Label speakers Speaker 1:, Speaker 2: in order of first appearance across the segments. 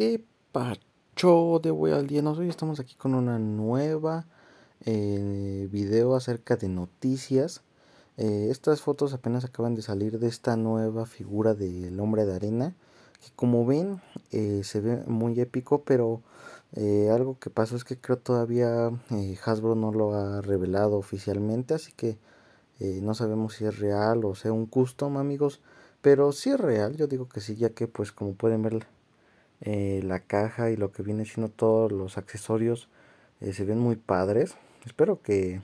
Speaker 1: ¿Qué pacho de voy al día? Hoy estamos aquí con una nueva eh, video acerca de noticias. Eh, estas fotos apenas acaban de salir de esta nueva figura del hombre de arena. Que como ven eh, se ve muy épico, pero algo que pasa es que creo todavía Hasbro no lo ha revelado oficialmente. Así que no sabemos si es real o sea un custom amigos. Pero si es real, yo digo que sí, ya que pues como pueden ver eh, la caja y lo que viene siendo todos los accesorios eh, se ven muy padres. Espero que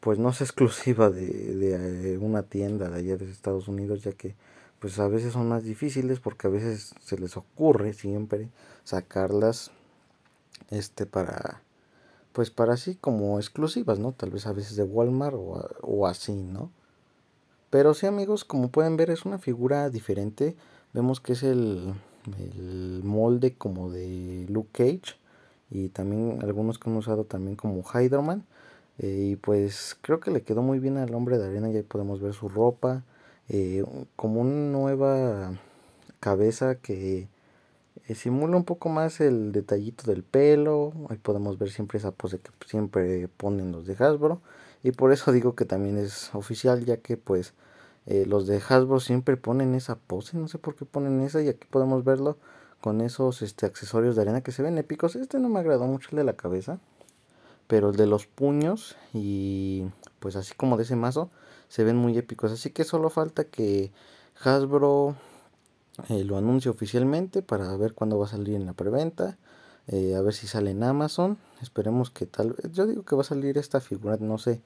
Speaker 1: pues no sea exclusiva de, eh, una tienda de allá de Estados Unidos, ya que pues a veces son más difíciles porque a veces se les ocurre siempre sacarlas este para pues para así como exclusivas, ¿no? Tal vez a veces de Walmart o, o así, ¿no? Pero sí amigos, como pueden ver es una figura diferente. Vemos que es el, el molde como de Luke Cage y también algunos que han usado también como Hydroman. Eh, y pues creo que le quedó muy bien al hombre de arena y ahí podemos ver su ropa eh, como una nueva cabeza que eh, simula un poco más el detallito del pelo. Ahí podemos ver siempre esa pose que siempre ponen los de Hasbro. Y por eso digo que también es oficial ya que pues eh, los de Hasbro siempre ponen esa pose, no sé por qué ponen esa y aquí podemos verlo con esos este, accesorios de arena que se ven épicos. Este no me agradó mucho el de la cabeza, pero el de los puños y pues así como de ese mazo se ven muy épicos. Así que solo falta que Hasbro eh, lo anuncie oficialmente para ver cuándo va a salir en la preventa. Eh, a ver si sale en Amazon. Esperemos que tal vez. Yo digo que va a salir esta figura, no sé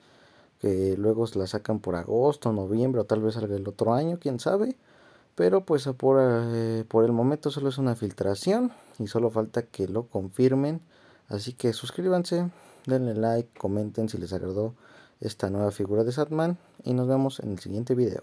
Speaker 1: que luego la sacan por agosto, noviembre o tal vez salga el otro año, quién sabe. Pero pues por, eh, por el momento solo es una filtración y solo falta que lo confirmen. Así que suscríbanse, denle like, comenten si les agradó esta nueva figura de Satman y nos vemos en el siguiente video.